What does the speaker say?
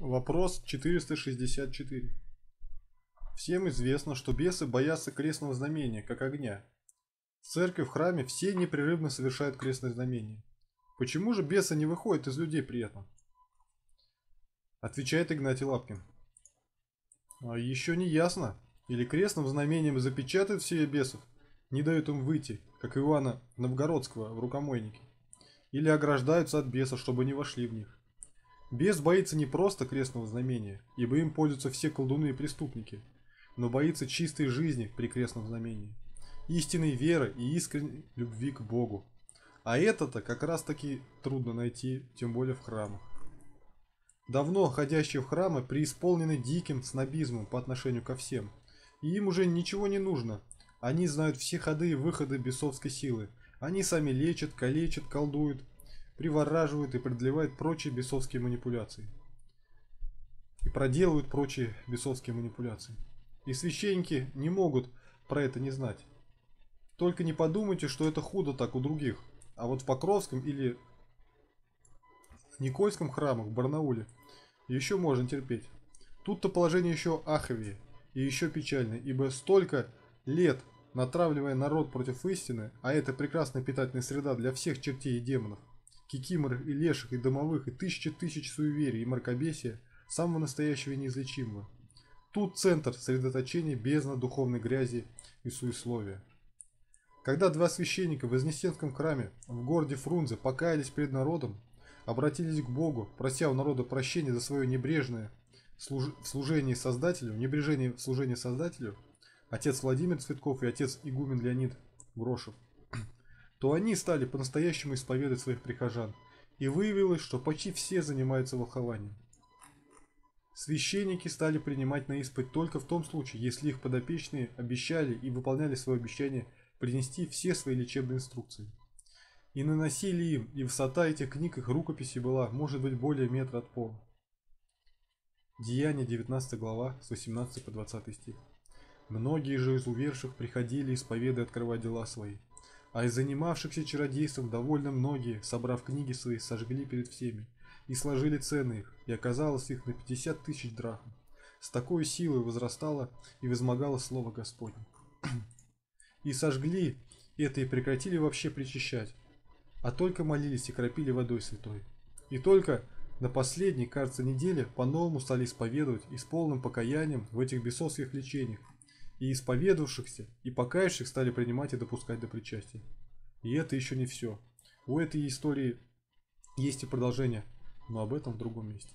Вопрос 464. Всем известно, что бесы боятся крестного знамения, как огня. В церкви, в храме все непрерывно совершают крестное знамение. Почему же бесы не выходят из людей при этом? Отвечает Игнатий Лапкин. А еще не ясно. Или крестным знамением запечатают все бесов, не дают им выйти, как Ивана Новгородского в рукомойнике. Или ограждаются от бесов, чтобы не вошли в них. Бес боится не просто крестного знамения, ибо им пользуются все колдуны и преступники, но боится чистой жизни при крестном знамении, истинной веры и искренней любви к Богу. А это-то как раз таки трудно найти, тем более в храмах. Давно ходящие в храмы преисполнены диким снобизмом по отношению ко всем, и им уже ничего не нужно. Они знают все ходы и выходы бесовской силы. Они сами лечат, калечат, колдуют, привораживают и продлевают прочие бесовские манипуляции. И проделывают прочие бесовские манипуляции. И священники не могут про это не знать. Только не подумайте, что это худо так у других. А вот в Покровском или Никольском храмах в Барнауле еще можно терпеть. Тут-то положение еще аховее и еще печальное, ибо столько лет натравливая народ против истины, а это прекрасная питательная среда для всех чертей и демонов, кикиморов и леших, и домовых, и тысячи тысяч суеверий и мракобесия, самого настоящего и неизлечимого. Тут центр сосредоточения бездна духовной грязи и суесловия. Когда два священника в Вознесенском храме в городе Фрунзе покаялись перед народом, обратились к Богу, прося у народа прощения за свое небрежное служ... служение Создателю, небрежение в Создателю, отец Владимир Цветков и отец Игумен Леонид Грошев – то они стали по-настоящему исповедовать своих прихожан, и выявилось, что почти все занимаются волхованием. Священники стали принимать на исповедь только в том случае, если их подопечные обещали и выполняли свое обещание принести все свои лечебные инструкции. И наносили им, и высота этих книг их рукописи была, может быть, более метра от пола. Деяние 19 глава с 18 по 20 стих. Многие же из уверших приходили исповедуя открывать дела свои а из занимавшихся чародейством довольно многие, собрав книги свои, сожгли перед всеми, и сложили цены их, и оказалось их на 50 тысяч драхм. С такой силой возрастало и возмогало слово Господне. И сожгли это и прекратили вообще причащать, а только молились и кропили водой святой. И только на последней, кажется, неделе по-новому стали исповедовать и с полным покаянием в этих бесовских лечениях, и исповедовавшихся, и покаявших стали принимать и допускать до причастия. И это еще не все. У этой истории есть и продолжение, но об этом в другом месте.